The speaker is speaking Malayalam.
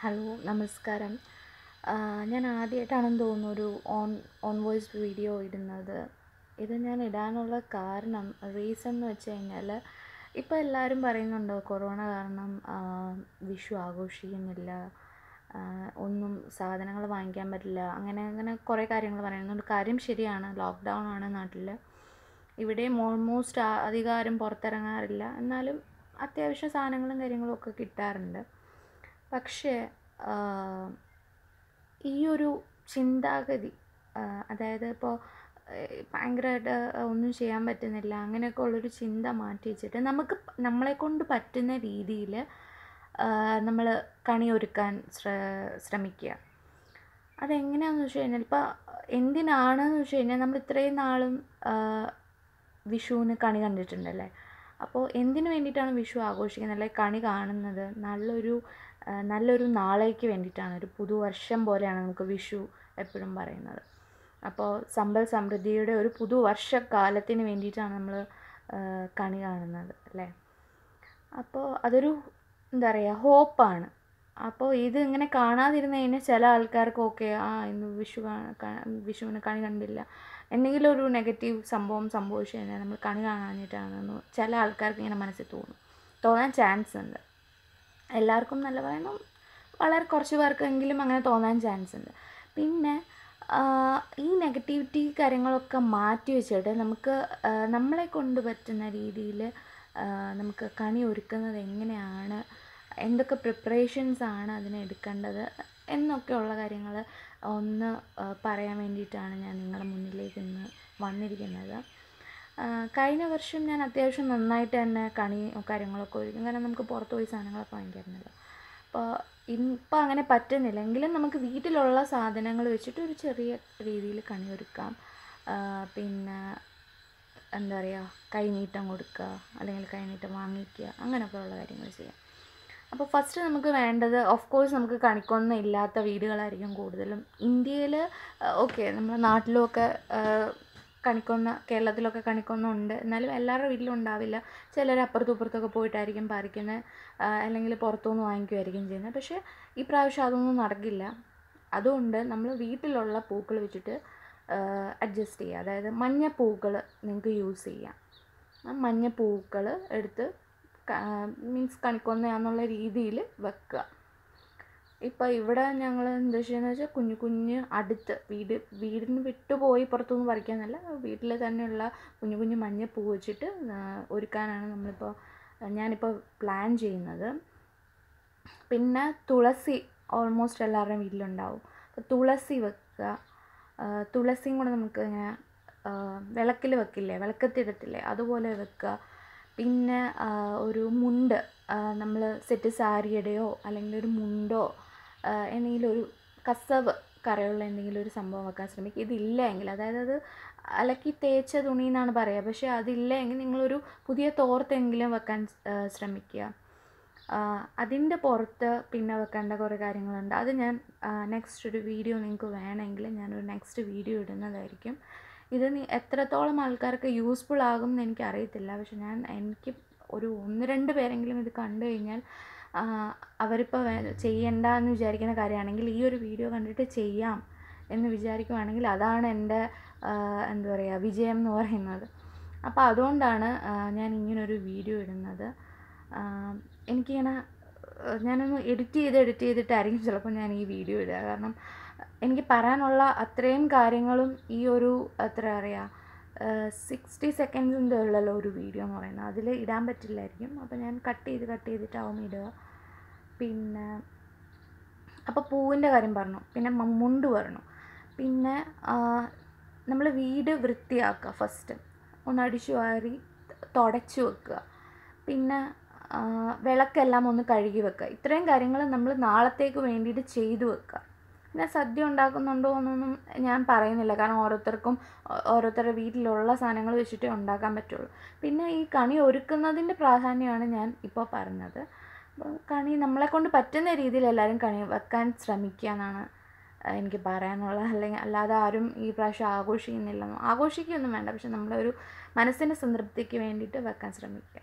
ഹലോ നമസ്കാരം. ഞാൻ ആദ്യമായിട്ടാണെന്ന് തോന്നുന്നു ഒരു ഓൺ ഓൺ വോയിസ് വീഡിയോ ഇടുന്നത്. ഇത് ഞാൻ ഇടാനുള്ള കാരണം റീസൺ എന്ന് വെച്ച് കഴിഞ്ഞാൽ ഇപ്പോൾ എല്ലാവരും പറയുന്നുണ്ട് കൊറോണ കാരണം വിഷു ആഘോഷിക്കുന്നില്ല ഒന്നും സാധനങ്ങൾ വാങ്ങിക്കാൻ പറ്റില്ല അങ്ങനെ അങ്ങനെ കുറേ കാര്യങ്ങൾ പറയുന്നുണ്ട്. കാര്യം ശരിയാണ് ലോക്ക്ഡൗൺ ആണ് നാട്ടിൽ ഇവിടെ ഓൾമോസ്റ്റ് അധികാരം പുറത്തിറങ്ങാറില്ല. എന്നാലും അത്യാവശ്യം സാധനങ്ങളും കാര്യങ്ങളും ഒക്കെ കിട്ടാറുണ്ട്. പക്ഷേ ഈ ഒരു ചിന്താഗതി അതായത് ഇപ്പോൾ ഭയങ്കരമായിട്ട് ഒന്നും ചെയ്യാൻ പറ്റുന്നില്ല അങ്ങനെയൊക്കെ ഉള്ളൊരു ചിന്ത മാറ്റി വെച്ചിട്ട് നമുക്ക് നമ്മളെ കൊണ്ട് പറ്റുന്ന രീതിയിൽ നമ്മൾ കണി ഒരുക്കാൻ ശ്ര ശ്രമിക്കുക. അതെങ്ങനെയാണെന്ന് വെച്ച് കഴിഞ്ഞാൽ ഇപ്പോൾ എന്തിനാണെന്ന് വെച്ച് കഴിഞ്ഞാൽ നമ്മൾ ഇത്രയും നാളും വിഷുവിന് കണി കണ്ടിട്ടുണ്ടല്ലേ? അപ്പോൾ എന്തിനു വേണ്ടിയിട്ടാണ് വിഷു ആഘോഷിക്കുന്നത്? അല്ലെങ്കിൽ കണി കാണുന്നത്? നല്ലൊരു നല്ലൊരു നാളേക്ക് വേണ്ടിയിട്ടാണ് ഒരു പുതുവർഷം പോലെയാണ് നമുക്ക് വിഷു എപ്പോഴും പറയുന്നത്. അപ്പോൾ സമ്പൽ സമൃദ്ധിയുടെ ഒരു പുതുവർഷ പുതുവർഷക്കാലത്തിന് വേണ്ടിയിട്ടാണ് നമ്മൾ കണി കാണുന്നത് അല്ലേ? അപ്പോൾ അതൊരു എന്താ പറയുക ഹോപ്പാണ്. അപ്പോൾ ഇത് ഇങ്ങനെ കാണാതിരുന്ന് കഴിഞ്ഞാൽ ചില ആൾക്കാർക്കൊക്കെ ആ ഇന്ന് വിഷു വിഷുവിന് കണി കണ്ടില്ല. എന്തെങ്കിലും ഒരു നെഗറ്റീവ് സംഭവം സംഭവിച്ചു കഴിഞ്ഞാൽ നമ്മൾ കണി കാണാഞ്ഞിട്ടാണെന്ന് ചില ആൾക്കാർക്ക് ഇങ്ങനെ മനസ്സിൽ തോന്നും. തോന്നാൻ ചാൻസ് ഉണ്ട് എല്ലാവർക്കും നല്ല പറയണം വളരെ കുറച്ച് പേർക്കെങ്കിലും അങ്ങനെ തോന്നാൻ ചാൻസ് ഉണ്ട്. പിന്നെ ഈ നെഗറ്റിവിറ്റി കാര്യങ്ങളൊക്കെ മാറ്റി വെച്ചിട്ട് നമുക്ക് നമ്മളെ കൊണ്ട് പറ്റുന്ന രീതിയിൽ നമുക്ക് കണി ഒരുക്കുന്നത് എങ്ങനെയാണ്? എന്തൊക്കെ പ്രിപ്പറേഷൻസ് ആണ് അതിന് എന്നൊക്കെയുള്ള കാര്യങ്ങൾ ഒന്ന് പറയാൻ വേണ്ടിയിട്ടാണ് ഞാൻ നിങ്ങളുടെ മുന്നിലേക്ക് ഇന്ന് വന്നിരിക്കുന്നത്. കഴിഞ്ഞ വർഷം ഞാൻ അത്യാവശ്യം നന്നായിട്ട് തന്നെ കണി കാര്യങ്ങളൊക്കെ ഒരുക്കും. കാരണം നമുക്ക് പുറത്ത് പോയി സാധനങ്ങളൊക്കെ വാങ്ങിക്കാറുണ്ടല്ലോ. അപ്പോൾ ഇപ്പം അങ്ങനെ പറ്റുന്നില്ല. എങ്കിലും നമുക്ക് വീട്ടിലുള്ള സാധനങ്ങൾ വെച്ചിട്ട് ഒരു ചെറിയ രീതിയിൽ കണി ഒരുക്കാം. പിന്നെ എന്താ പറയുക കൈനീട്ടം കൊടുക്കുക അല്ലെങ്കിൽ കൈനീട്ടം വാങ്ങിക്കുക അങ്ങനെയൊക്കെ ഉള്ള കാര്യങ്ങൾ ചെയ്യാം. അപ്പോൾ ഫസ്റ്റ് നമുക്ക് വേണ്ടത് ഓഫ് കോഴ്സ് നമുക്ക് കണിക്കൊന്നും ഇല്ലാത്ത വീടുകളായിരിക്കും കൂടുതലും. ഇന്ത്യയിൽ ഓക്കെ നമ്മുടെ നാട്ടിലുമൊക്കെ കണിക്കൊന്ന കേരളത്തിലൊക്കെ കണിക്കൊന്ന ഉണ്ട്. എന്നാലും എല്ലാവരുടെ വീട്ടിലും ഉണ്ടാവില്ല. ചിലർ അപ്പുറത്തും ഇപ്പുറത്തൊക്കെ പോയിട്ടായിരിക്കും പറിക്കുന്നത് അല്ലെങ്കിൽ പുറത്തുനിന്ന് വാങ്ങിക്കുമായിരിക്കും ചെയ്യുന്നത് പക്ഷേ ഈ പ്രാവശ്യം അതൊന്നും നടക്കില്ല. അതുകൊണ്ട് നമ്മൾ വീട്ടിലുള്ള പൂക്കൾ വെച്ചിട്ട് അഡ്ജസ്റ്റ് ചെയ്യുക അതായത് മഞ്ഞ പൂക്കൾ നിങ്ങൾക്ക് യൂസ് ചെയ്യാം. മഞ്ഞ പൂക്കൾ എടുത്ത് മീൻസ് കണിക്കൊന്നയാന്നുള്ള രീതിയിൽ വെക്കുക. ഇപ്പോൾ ഇവിടെ ഞങ്ങൾ എന്താ ചെയ്യുന്നത് വെച്ചാൽ കുഞ്ഞു കുഞ്ഞ് അടുത്ത് വീട് വീടിന് വിട്ട് പോയി പുറത്തുനിന്ന് പറിക്കാനല്ല വീട്ടിൽ തന്നെയുള്ള കുഞ്ഞു കുഞ്ഞു പൂ വെച്ചിട്ട് ഒരുക്കാനാണ് നമ്മളിപ്പോൾ ഞാനിപ്പോൾ പ്ലാൻ ചെയ്യുന്നത്. പിന്നെ തുളസി ഓൾമോസ്റ്റ് എല്ലാവരുടെയും വീട്ടിലുണ്ടാവും. തുളസി വെക്കുക തുളസിയും കൂടെ നമുക്ക് ഇങ്ങനെ വിളക്കിൽ വെക്കില്ലേ വിളക്കത്തിടത്തില്ലേ അതുപോലെ വെക്കുക പിന്നെ ഒരു മുണ്ട് നമ്മൾ സെറ്റ് സാരിയുടെയോ അല്ലെങ്കിൽ ഒരു മുണ്ടോ എന്തെങ്കിലും ഒരു കസവ് കറയുള്ള എന്തെങ്കിലും ഒരു സംഭവം വെക്കാൻ ശ്രമിക്കുക. ഇതില്ല എങ്കിൽ അതായത് അത് അലക്കി തേച്ച തുണി എന്നാണ് പറയുക. പക്ഷേ അതില്ല എങ്കിൽ നിങ്ങളൊരു പുതിയ തോർത്തെങ്കിലും വെക്കാൻ ശ്രമിക്കുക. അതിന്റെ പുറത്ത് പിന്നെ വെക്കേണ്ട കുറേ കാര്യങ്ങളുണ്ട്. അത് ഞാൻ നെക്സ്റ്റ് ഒരു വീഡിയോ നിങ്ങൾക്ക് വേണമെങ്കിൽ ഞാനൊരു നെക്സ്റ്റ് വീഡിയോ ഇടുന്നതായിരിക്കും. ഇത് എത്രത്തോളം ആൾക്കാർക്ക് യൂസ്ഫുൾ ആകും എന്ന് എനിക്കറിയത്തില്ല. പക്ഷെ ഞാൻ എനിക്ക് ഒരു ഒന്ന് രണ്ട് പേരെങ്കിലും ഇത് കണ്ടു കഴിഞ്ഞാൽ അവരിപ്പോൾ ചെയ്യണ്ട എന്ന് വിചാരിക്കുന്ന കാര്യമാണെങ്കിൽ ഈ ഒരു വീഡിയോ കണ്ടിട്ട് ചെയ്യാം എന്ന് വിചാരിക്കുവാണെങ്കിൽ അതാണ് എന്റെ എന്താ പറയുക വിജയം എന്ന് പറയുന്നത്. അപ്പോൾ അതുകൊണ്ടാണ് ഞാൻ ഇങ്ങനൊരു വീഡിയോ ഇടുന്നത്. എനിക്കിങ്ങനെ ഞാനൊന്ന് എഡിറ്റ് ചെയ്ത് എഡിറ്റ് ചെയ്തിട്ടായിരിക്കും ചിലപ്പോൾ ഞാൻ ഈ വീഡിയോ ഇടുക. കാരണം എനിക്ക് പറയാനുള്ള അത്രയും കാര്യങ്ങളും ഈ ഒരു എത്ര പറയുക സിക്സ്റ്റി സെക്കൻഡ്സിന്റെ ഉള്ളല്ലോ ഒരു വീഡിയോ എന്ന് പറയുന്നത്. അതിൽ ഇടാൻ പറ്റില്ലായിരിക്കും. അപ്പോൾ ഞാൻ കട്ട് ചെയ്ത് കട്ട് ചെയ്തിട്ടാവും ഇടുക. പിന്നെ അപ്പോൾ പൂവിന്റെ കാര്യം പറഞ്ഞു. പിന്നെ മുണ്ട് പറഞ്ഞു. പിന്നെ നമ്മൾ വീട് വൃത്തിയാക്കുക ഫസ്റ്റ് ഒന്ന് അടിച്ചു വാരി തുടച്ചു വെക്കുക. പിന്നെ വിളക്കെല്ലാം ഒന്ന് കഴുകി വെക്കുക. ഇത്രയും കാര്യങ്ങൾ നമ്മൾ നാളത്തേക്ക് വേണ്ടിയിട്ട് ചെയ്തു വെക്കുക. പിന്നെ സദ്യ ഉണ്ടാക്കുന്നുണ്ടോ എന്നൊന്നും ഞാൻ പറയുന്നില്ല. കാരണം ഓരോരുത്തർക്കും ഓരോരുത്തരുടെ വീട്ടിലുള്ള സാധനങ്ങൾ വെച്ചിട്ടേ ഉണ്ടാക്കാൻ പറ്റുള്ളൂ. പിന്നെ ഈ കണി ഒരുക്കുന്നതിന്റെ പ്രാധാന്യമാണ് ഞാൻ ഇപ്പോൾ പറഞ്ഞത്. കണി നമ്മളെ കൊണ്ട് പറ്റുന്ന രീതിയിൽ എല്ലാവരും കണി വെക്കാൻ ശ്രമിക്കുക എന്നാണ് എനിക്ക് പറയാനുള്ളത്. അല്ലെങ്കിൽ അല്ലാതെ ആരും ഈ പ്രാവശ്യം ആഘോഷിക്കുന്നില്ലെന്നോ. ആഘോഷിക്കുകയൊന്നും വേണ്ട. പക്ഷെ നമ്മുടെ ഒരു മനസ്സിന്റെ സംതൃപ്തിക്ക് വേണ്ടിയിട്ട് വെക്കാൻ ശ്രമിക്കുക.